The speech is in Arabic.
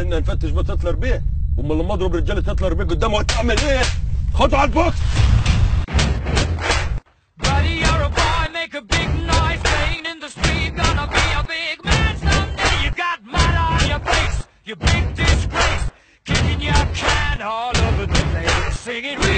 بدأنا نفتش بتطلر بيه. امال لما اضرب رجاله تطلر بيه قدامه وتعمل إيه؟ خدوا على البوكس. Singing.